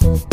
Thank